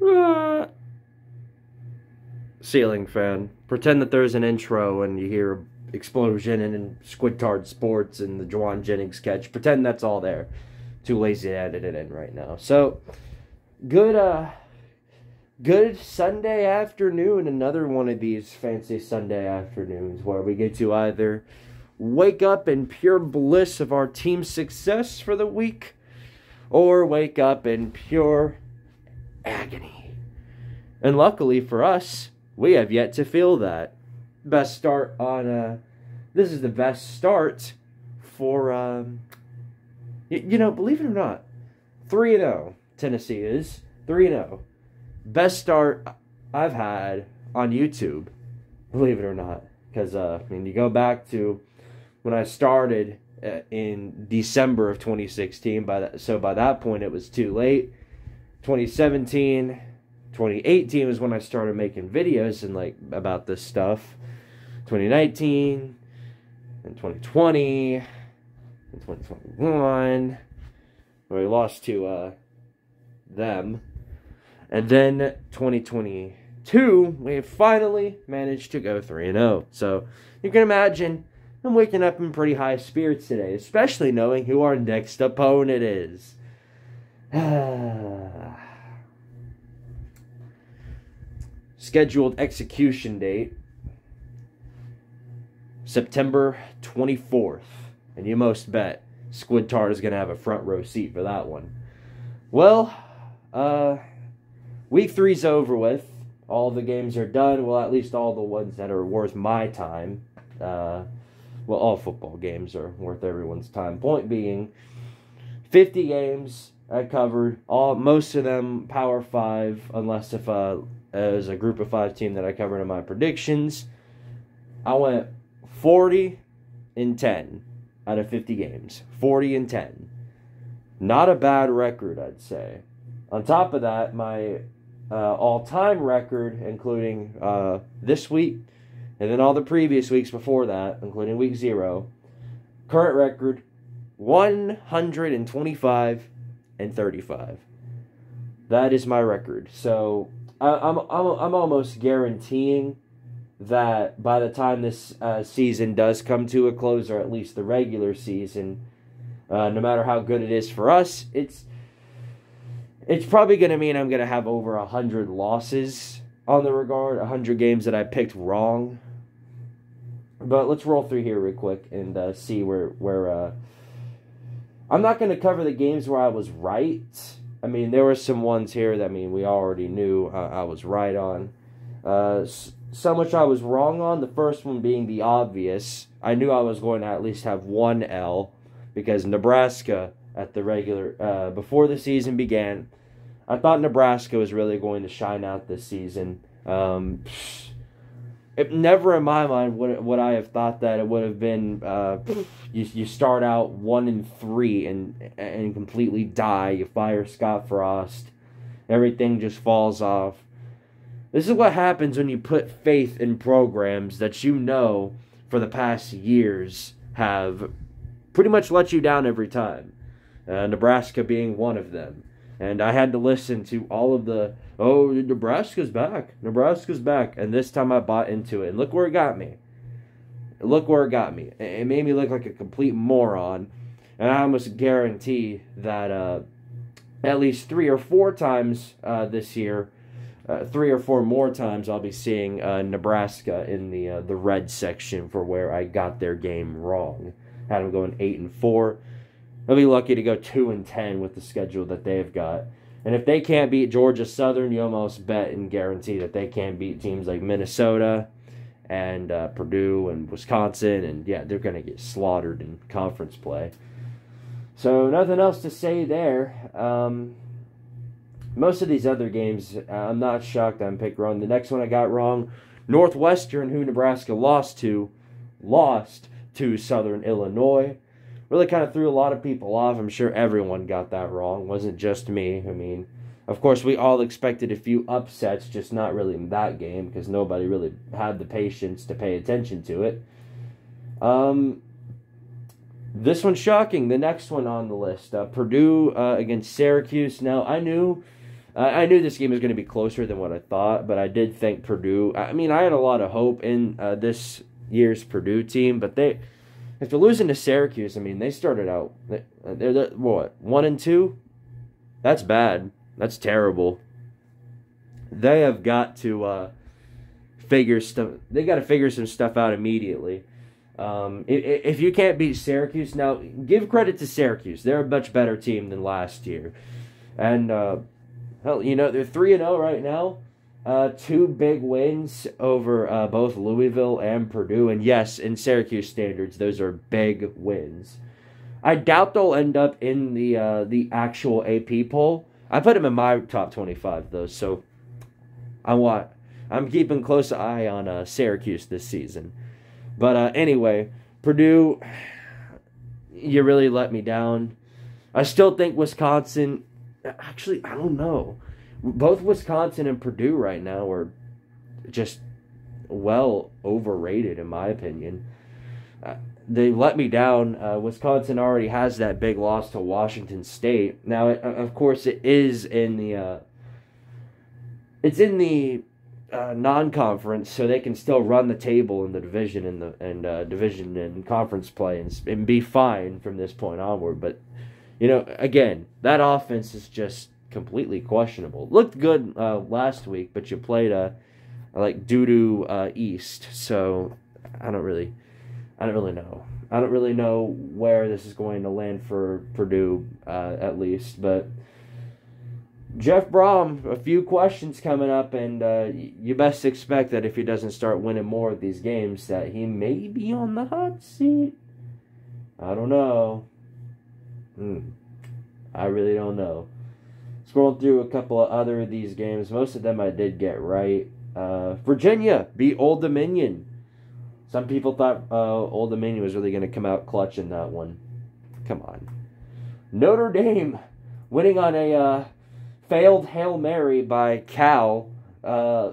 ceiling fan. Pretend that there's an intro and you hear explosion and, and Squidtard Sports and the Jauan Jennings sketch. Pretend that's all there. Too lazy to edit it in right now. So, good, uh, good Sunday afternoon. Another one of these fancy Sunday afternoons where we get to either wake up in pure bliss of our team's success for the week or wake up in pure agony. And luckily for us, we have yet to feel that. Best start on uh this is the best start for um you know, believe it or not, 3 and 0 Tennessee is 3 and 0. Best start I've had on YouTube, believe it or not, cuz uh I mean you go back to when I started uh, in December of 2016 by that so by that point it was too late 2017 2018 was when I started making videos and like about this stuff. 2019 and 2020 and 2021 where we lost to uh them. And then 2022 we finally managed to go 3 and 0 so you can imagine I'm waking up in pretty high spirits today, especially knowing who our next opponent is. Scheduled execution date September 24th. And you most bet Squidtard is going to have a front row seat for that one. Well, uh, week three's over with. All the games are done. Well, at least all the ones that are worth my time. Uh, well, all football games are worth everyone's time. Point being, 50 games I covered, all most of them Power Five, unless if uh, as a Group of Five team that I covered in my predictions. I went 40 and 10 out of 50 games. 40 and 10. Not a bad record, I'd say. On top of that, my uh, all-time record, including uh, this week and then all the previous weeks before that, including week zero, current record 125 and 35. That is my record. So I, I'm, I'm, I'm almost guaranteeing that by the time this uh, season does come to a close, or at least the regular season, uh, no matter how good it is for us, it's it's probably going to mean I'm going to have over a hundred losses on the regard, a hundred games that I picked wrong but let's roll through here real quick and uh, see where where. I'm not going to cover the games where I was right. I mean, there were some ones here that I mean we already knew uh, I was right on. Uh, some which I was wrong on. The first one being the obvious. I knew I was going to at least have one L because Nebraska at the regular uh, before the season began. I thought Nebraska was really going to shine out this season. Um, it, never in my mind would would I have thought that it would have been uh, you you start out one and three and and completely die. You fire Scott Frost, everything just falls off. This is what happens when you put faith in programs that you know for the past years have pretty much let you down every time. Uh, Nebraska being one of them. And I had to listen to all of the, oh, Nebraska's back. Nebraska's back. And this time I bought into it. And look where it got me. Look where it got me. It made me look like a complete moron. And I almost guarantee that uh, at least three or four times uh, this year, uh, three or four more times, I'll be seeing uh, Nebraska in the uh, the red section for where I got their game wrong. Had them going eight and four. I'll be lucky to go two and ten with the schedule that they've got. And if they can't beat Georgia Southern, you almost bet and guarantee that they can't beat teams like Minnesota and uh, Purdue and Wisconsin. And yeah, they're going to get slaughtered in conference play. So nothing else to say there. Um, most of these other games, I'm not shocked I'm picked wrong. The next one I got wrong, Northwestern, who Nebraska lost to, lost to Southern Illinois really kind of threw a lot of people off. I'm sure everyone got that wrong. It wasn't just me. I mean, of course, we all expected a few upsets, just not really in that game because nobody really had the patience to pay attention to it. Um, this one's shocking. The next one on the list, uh, Purdue uh, against Syracuse. Now, I knew I knew this game was going to be closer than what I thought, but I did think Purdue. I mean, I had a lot of hope in uh, this year's Purdue team, but they, after losing to Syracuse, I mean, they started out they're, they're what one and two. That's bad. That's terrible. They have got to uh, figure stuff. They got to figure some stuff out immediately. Um, if, if you can't beat Syracuse now, give credit to Syracuse. They're a much better team than last year, and uh, hell, you know they're three and zero oh right now. Uh, two big wins over uh, both Louisville and Purdue, and yes, in Syracuse standards, those are big wins. I doubt they'll end up in the uh, the actual AP poll. I put them in my top twenty five though, so I want I'm keeping close eye on uh, Syracuse this season. But uh, anyway, Purdue, you really let me down. I still think Wisconsin. Actually, I don't know. Both Wisconsin and Purdue right now are just well overrated, in my opinion. Uh, they let me down. Uh, Wisconsin already has that big loss to Washington State. Now, it, of course, it is in the uh, it's in the uh, non-conference, so they can still run the table in the division and the and uh, division and conference play and, and be fine from this point onward. But you know, again, that offense is just completely questionable. Looked good uh, last week, but you played a like doo doo uh, East, so I don't really, I don't really know. I don't really know where this is going to land for Purdue, uh, at least, but Jeff Brohm, a few questions coming up, and uh, you best expect that if he doesn't start winning more of these games, that he may be on the hot seat. I don't know. Hmm. I really don't know. Scrolling through a couple of other of these games, most of them I did get right. Uh, Virginia beat Old Dominion. Some people thought uh, Old Dominion was really going to come out clutch in that one. Come on. Notre Dame winning on a uh, failed Hail Mary by Cal. Uh,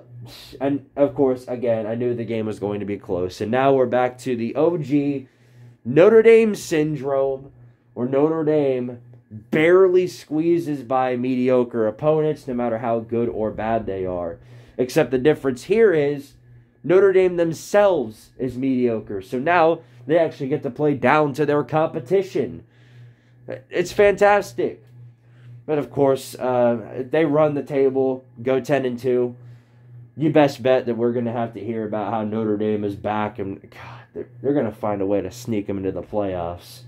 and of course, again, I knew the game was going to be close. And now we're back to the OG Notre Dame syndrome, or Notre Dame barely squeezes by mediocre opponents, no matter how good or bad they are. Except the difference here is Notre Dame themselves is mediocre. So now they actually get to play down to their competition. It's fantastic. But of course, uh, they run the table, go 10 and 2. You best bet that we're going to have to hear about how Notre Dame is back and God, they're, they're going to find a way to sneak them into the playoffs.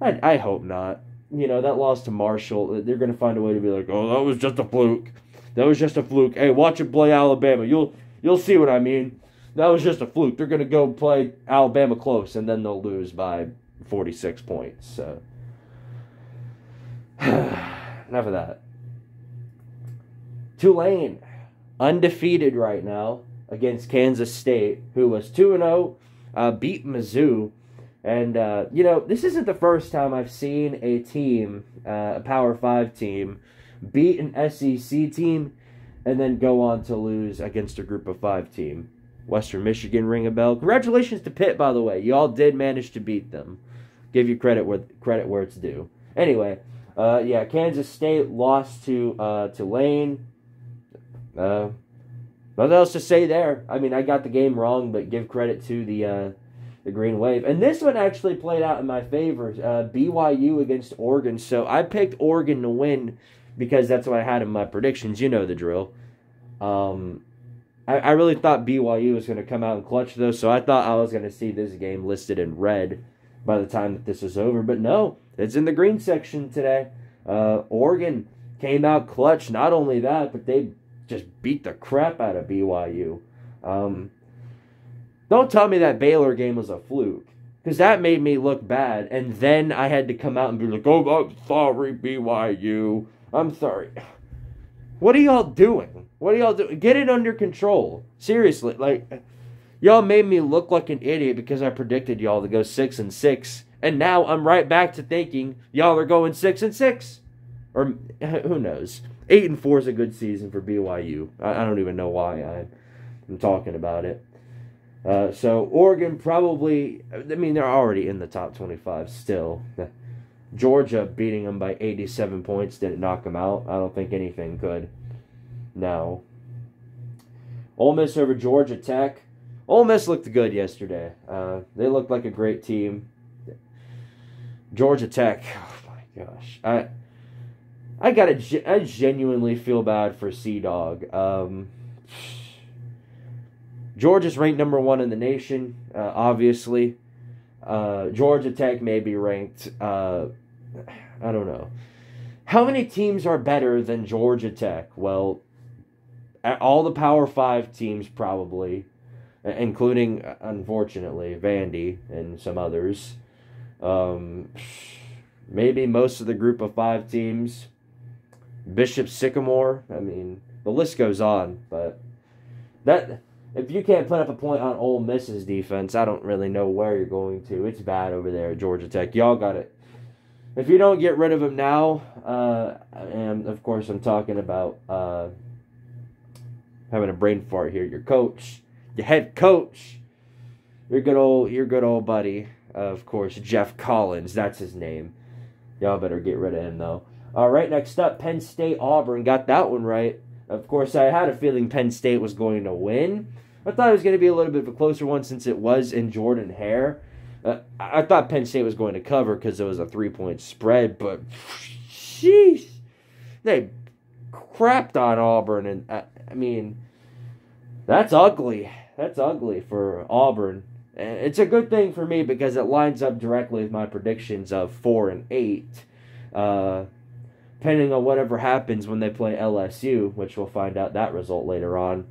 I, I hope not. You know, that loss to Marshall, they're going to find a way to be like, oh, that was just a fluke. That was just a fluke. Hey, watch it play Alabama. You'll you'll see what I mean. That was just a fluke. They're going to go play Alabama close, and then they'll lose by 46 points. So. enough of that. Tulane, undefeated right now against Kansas State, who was 2 0, uh, beat Mizzou. And, uh, you know, this isn't the first time I've seen a team, uh, a Power 5 team, beat an SEC team and then go on to lose against a Group of 5 team. Western Michigan ring a bell. Congratulations to Pitt, by the way. Y'all did manage to beat them. Give you credit where credit where it's due. Anyway, uh, yeah, Kansas State lost to uh, Tulane. Uh, nothing else to say there. I mean, I got the game wrong, but give credit to the uh, the Green Wave. And this one actually played out in my favor. Uh, BYU against Oregon. So I picked Oregon to win because that's what I had in my predictions. You know the drill. Um, I, I really thought BYU was going to come out and clutch those, so I thought I was going to see this game listed in red by the time that this is over. But no, it's in the green section today. Uh, Oregon came out clutch. Not only that, but they just beat the crap out of BYU. Um, don't tell me that Baylor game was a fluke. Because that made me look bad. And then I had to come out and be like, oh, I'm sorry, BYU. I'm sorry. What are y'all doing? What are y'all doing? Get it under control. Seriously. Like, y'all made me look like an idiot because I predicted y'all to go 6 and 6 and now I'm right back to thinking y'all are going six and six, or who knows? Eight and four is a good season for BYU. I, I don't even know why I, am talking about it. Uh, so Oregon probably. I mean, they're already in the top 25 still. Georgia beating them by 87 points didn't knock them out. I don't think anything could. No. Ole Miss over Georgia Tech. Ole Miss looked good yesterday. Uh, they looked like a great team. Georgia Tech. Oh my gosh, I I gotta I genuinely feel bad for Sea Dog. Um, Georgia's ranked number one in the nation, uh, obviously. Uh, Georgia Tech may be ranked. Uh, I don't know. How many teams are better than Georgia Tech? Well, all the Power Five teams probably, including unfortunately Vandy and some others. Um, maybe most of the group of five teams. Bishop Sycamore. I mean, the list goes on, but that if you can't put up a point on Ole Miss's defense, I don't really know where you're going to. It's bad over there at Georgia Tech. Y'all got it. If you don't get rid of him now, uh, and of course I'm talking about uh, having a brain fart here. Your coach, your head coach, your good old, your good old buddy, uh, of course, Geoff Collins. That's his name. Y'all better get rid of him though. All right, next up, Penn State Auburn. Got that one right. Of course, I had a feeling Penn State was going to win. I thought it was going to be a little bit of a closer one since it was in Jordan Hare. Uh, I thought Penn State was going to cover because it was a three point spread, but sheesh, they crapped on Auburn, and I, I mean, that's ugly. That's ugly for Auburn. It's a good thing for me because it lines up directly with my predictions of four and eight. Uh, depending on whatever happens when they play LSU, which we'll find out that result later on.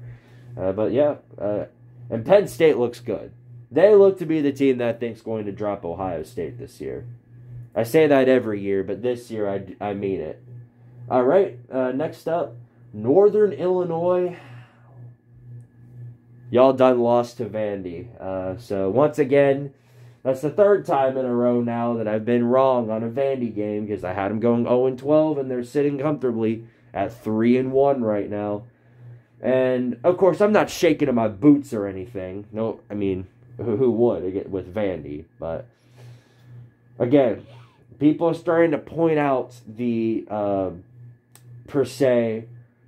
Uh, but yeah, uh, and Penn State looks good. They look to be the team that I think's going to drop Ohio State this year. I say that every year, but this year I, I mean it. All right, uh, next up, Northern Illinois. Y'all done lost to Vandy. Uh, so once again, that's the third time in a row now that I've been wrong on a Vandy game because I had them going 0 and 12 and they're sitting comfortably at 3 and 1 right now. And of course, I'm not shaking in my boots or anything. No, I mean, who, who would with Vandy? But again, people are starting to point out the uh, per se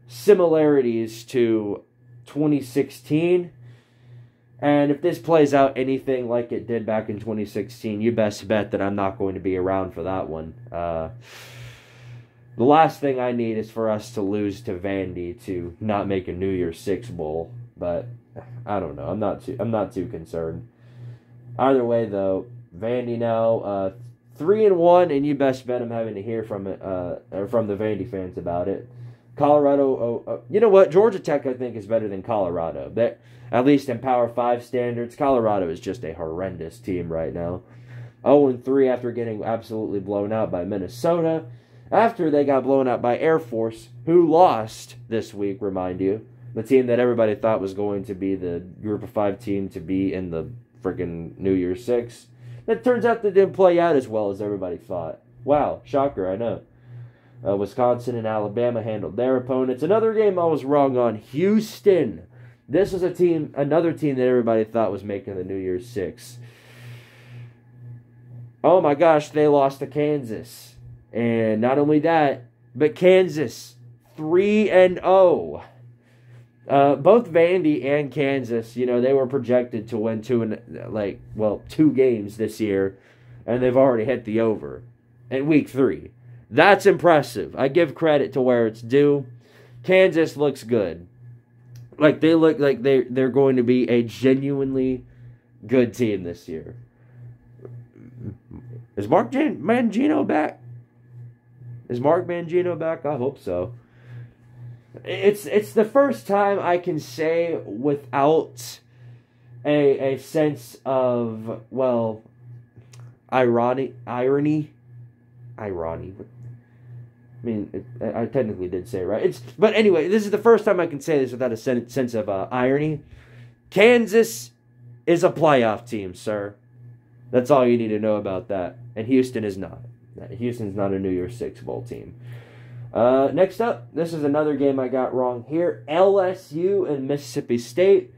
similarities to 2016 and if this plays out anything like it did back in 2016, you best bet that I'm not going to be around for that one. Uh, the last thing I need is for us to lose to Vandy to not make a New Year's Six bowl, but I don't know. I'm not too. I'm not too concerned. Either way, though, Vandy now uh, three and one, and you best bet I'm having to hear from it uh, from the Vandy fans about it. Colorado, oh, oh, you know what? Georgia Tech, I think, is better than Colorado. That at least in Power Five standards, Colorado is just a horrendous team right now. 0 and 3 after getting absolutely blown out by Minnesota. After they got blown out by Air Force, who lost this week, remind you. The team that everybody thought was going to be the group of five team to be in the freaking New Year's Six. That turns out that didn't play out as well as everybody thought. Wow, shocker, I know. Uh, Wisconsin and Alabama handled their opponents. Another game I was wrong on. Houston. This was a team, another team that everybody thought was making the New Year's Six. Oh my gosh, they lost to Kansas. And not only that, but Kansas 3 and 0. Uh, both Vandy and Kansas, you know, they were projected to win two and like well two games this year, and they've already hit the over in week three. That's impressive. I give credit to where it's due. Kansas looks good. Like they look like they they're going to be a genuinely good team this year. Is Mark Jan- Mangino back? Is Mark Mangino back? I hope so. It's it's the first time I can say without a a sense of well irony irony irony I mean, it, I technically did say it right. It's but anyway, this is the first time I can say this without a sen- sense of uh, irony. Kansas is a playoff team, sir. That's all you need to know about that. And Houston is not. Houston's not a New Year's Six bowl team. Uh, next up, this is another game I got wrong here. LSU and Mississippi State.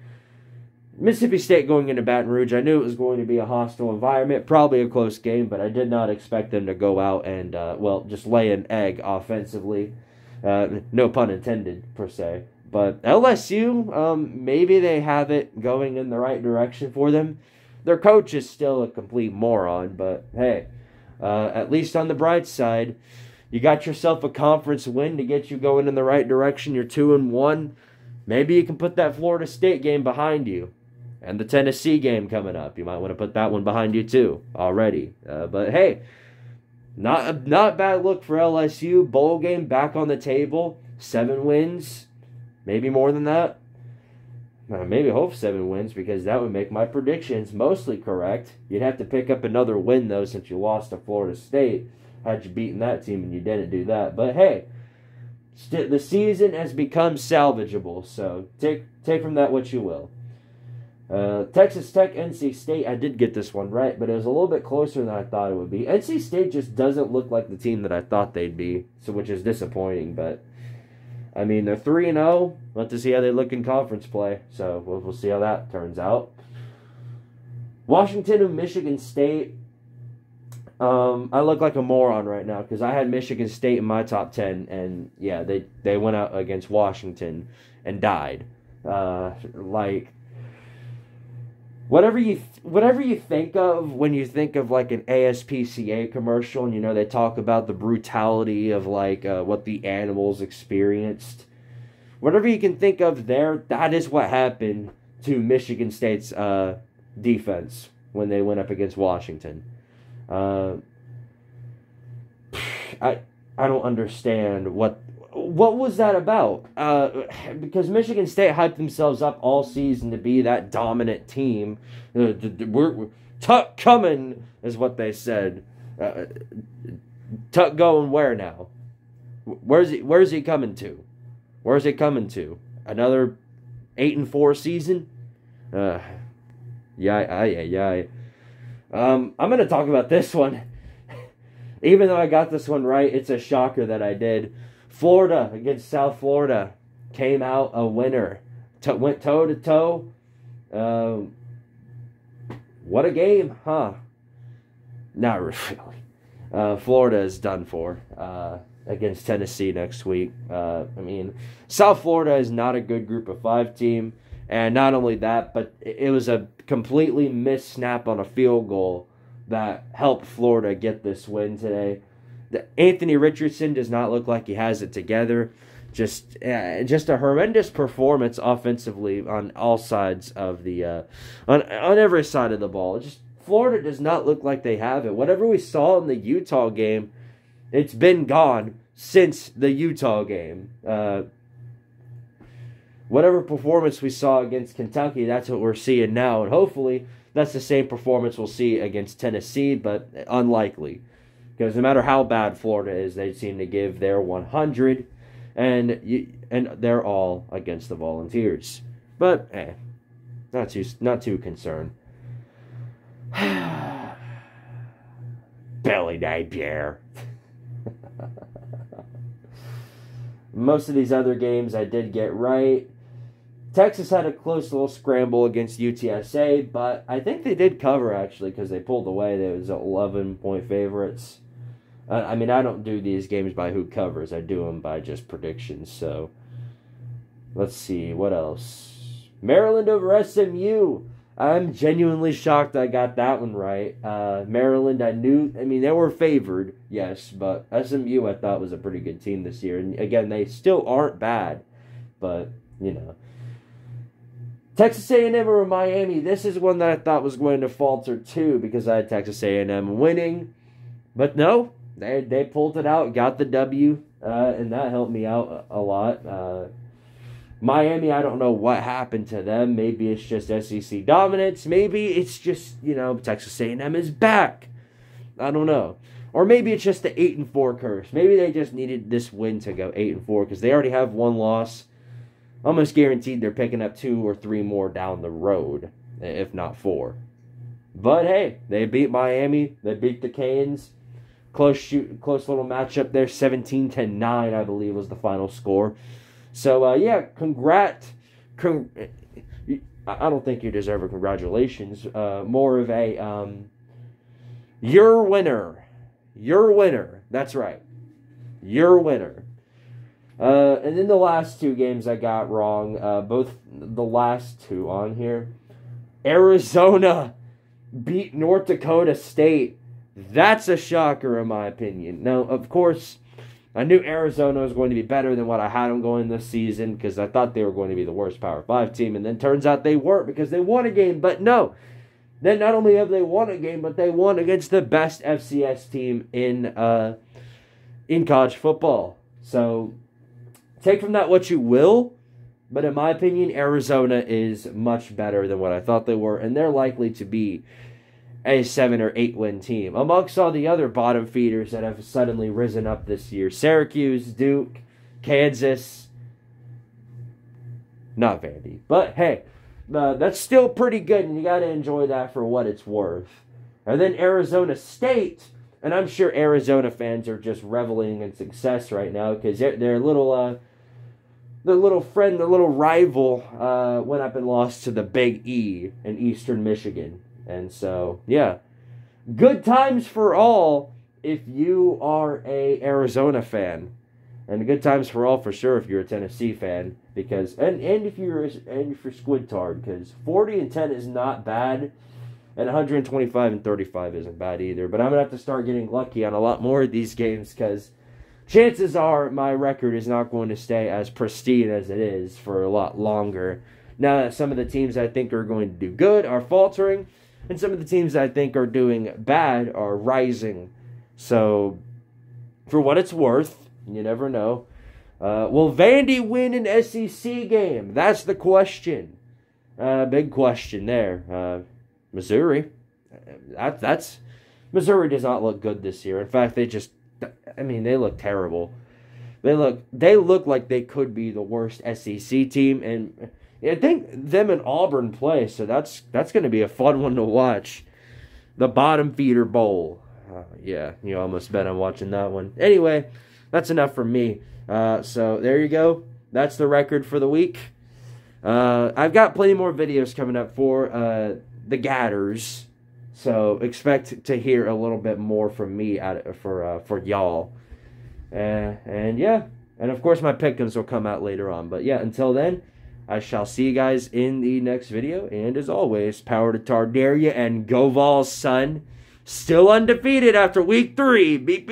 Mississippi State going into Baton Rouge, I knew it was going to be a hostile environment, probably a close game, but I did not expect them to go out and, uh, well, just lay an egg offensively. Uh, no pun intended, per se. But LSU, um, maybe they have it going in the right direction for them. Their coach is still a complete moron, but hey, uh, at least on the bright side, you got yourself a conference win to get you going in the right direction. You're two and one. Maybe you can put that Florida State game behind you and the Tennessee game coming up. You might want to put that one behind you too already. Uh, but hey, not not bad look for LSU. Bowl game back on the table. Seven wins, maybe more than that. Uh, maybe hope seven wins because that would make my predictions mostly correct. You'd have to pick up another win though since you lost to Florida State. Had you beaten that team and you didn't do that, but hey, st- the season has become salvageable. So take take from that what you will. Uh, Texas Tech, NC State. I did get this one right, but it was a little bit closer than I thought it would be. NC State just doesn't look like the team that I thought they'd be, so which is disappointing. But I mean, they're three and zero. Oh. Want to see how they look in conference play. So we'll, we'll see how that turns out. Washington and Michigan State. Um, I look like a moron right now because I had Michigan State in my top ten, and yeah, they they went out against Washington and died. Uh, like whatever you whatever you think of when you think of like an ASPCA commercial and you know they talk about the brutality of like uh, what the animals experienced whatever you can think of there that is what happened to Michigan State's uh, defense when they went up against Washington. Uh, I I don't understand what what was that about? Uh, because Michigan State hyped themselves up all season to be that dominant team. Uh, we're, we're, Tuck coming is what they said. Uh, Tuck going where now? Where's he? Where's he coming to? Where's he coming to? Another eight and four season? Uh, yeah, yeah, yeah. Um, I'm gonna talk about this one. Even though I got this one right, it's a shocker that I did. Florida against South Florida came out a winner. T- went toe to toe. Um, what a game, huh? Not really. Uh, Florida is done for uh, against Tennessee next week. Uh, I mean, South Florida is not a good group of five team. And not only that, but it was a completely missed snap on a field goal that helped Florida get this win today. Anthony Richardson does not look like he has it together. Just, uh, just a horrendous performance offensively on all sides of the, uh, on on every side of the ball. Just Florida does not look like they have it. Whatever we saw in the Utah game, it's been gone since the Utah game. Uh, whatever performance we saw against Kentucky, that's what we're seeing now, and hopefully that's the same performance we'll see against Tennessee, but unlikely. Because no matter how bad Florida is, they seem to give their 100, and you, and they're all against the Volunteers. But eh, not too not too concerned. Billy Napier. Most of these other games I did get right. Texas had a close little scramble against UTSA, but I think they did cover actually because they pulled away. They was 11 point favorites. I mean, I don't do these games by who covers. I do them by just predictions. So, let's see what else. Maryland over SMU. I'm genuinely shocked I got that one right. Uh, Maryland, I knew. I mean, they were favored, yes, but SMU I thought was a pretty good team this year. And again, they still aren't bad, but you know. Texas A&M over Miami. This is one that I thought was going to falter too because I had Texas A&M winning, but no, they they pulled it out, got the W, uh, and that helped me out a, lot. Uh, Miami, I don't know what happened to them. Maybe it's just SEC dominance. Maybe it's just you know Texas A&M is back. I don't know. Or maybe it's just the eight and four curse. Maybe they just needed this win to go eight and four because they already have one loss. Almost guaranteed they're picking up two or three more down the road, if not four. But hey, they beat Miami. They beat the Canes close shoot, close little matchup there. 17 to 9, I believe, was the final score. So, uh, yeah, congrats. Con- I don't think you deserve a congratulations. Uh, more of a um, you're winner. You're winner. That's right. You're winner. Uh, and then the last two games I got wrong. Uh, both the last two on here. Arizona beat North Dakota State. That's a shocker, in my opinion. Now, of course, I knew Arizona was going to be better than what I had them going this season because I thought they were going to be the worst Power 5 team, and then turns out they weren't because they won a game. But no, then not only have they won a game, but they won against the best FCS team in uh, in college football. So take from that what you will, but in my opinion, Arizona is much better than what I thought they were, and they're likely to be a seven or eight win team. Amongst all the other bottom feeders that have suddenly risen up this year Syracuse, Duke, Kansas, not Vandy. But hey, uh, that's still pretty good, and you got to enjoy that for what it's worth. And then Arizona State, and I'm sure Arizona fans are just reveling in success right now because a little. Uh, their little friend, their little rival, uh, went up and lost to the Big E in Eastern Michigan. And so, yeah, good times for all if you are a Arizona fan, and good times for all for sure if you're a Tennessee fan. Because and and if you're and if you're Squidtard, because forty and ten is not bad, and 125 and 35 isn't bad either. But I'm gonna have to start getting lucky on a lot more of these games because chances are my record is not going to stay as pristine as it is for a lot longer. Now that some of the teams I think are going to do good are faltering, and some of the teams I think are doing bad are rising. So, for what it's worth, you never know. Uh, will Vandy win an SEC game? That's the question. Uh, big question there. Uh, Missouri. That, that's Missouri does not look good this year. In fact, they just, I mean, they look terrible. They look, they look like they could be the worst SEC team, and I think them and Auburn play, so that's that's going to be a fun one to watch. The bottom feeder bowl. Uh, yeah, you almost bet I'm watching that one. Anyway, that's enough for me. Uh, so there you go. That's the record for the week. Uh, I've got plenty more videos coming up for uh, the Gatters, so expect to hear a little bit more from me at, for uh, for y'all. Uh, and yeah, and of course my pickums will come out later on. But yeah, until then. I shall see you guys in the next video. And as always, power to Tardaria and Go Vols, son. Still undefeated after week three. Beep,